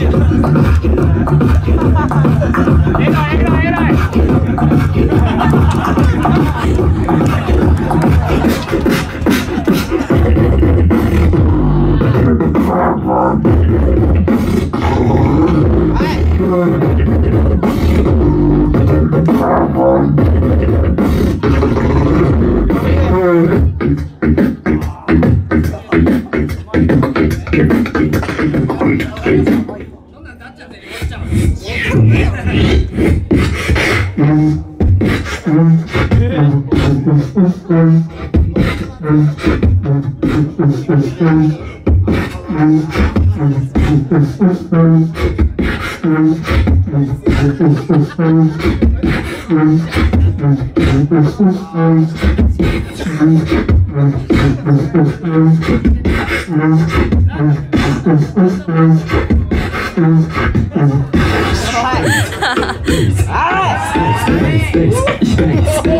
ハハハハ All right. Thanks, thanks.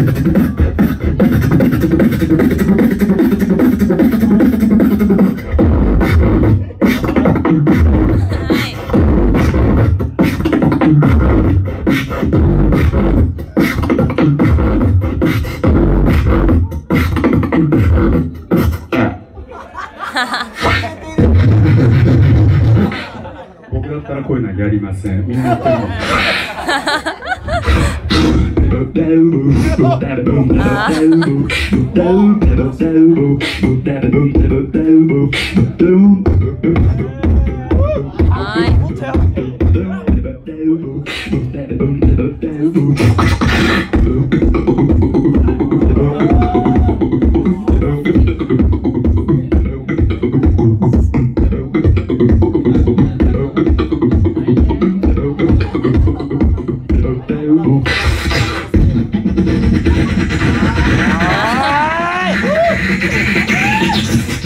僕だったらこういうのはやりません。みんなやってるの。uh.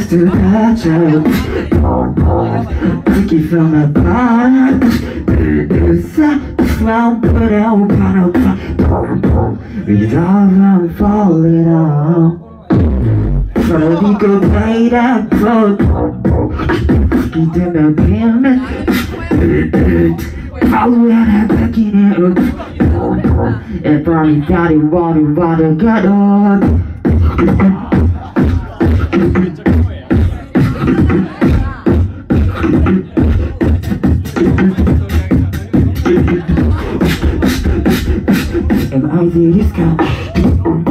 us to the patch Picky from the i Smell put out of It's I'm falling off Slowly go play that pro Picky to the pyramid Follow that am in it up Here he's come.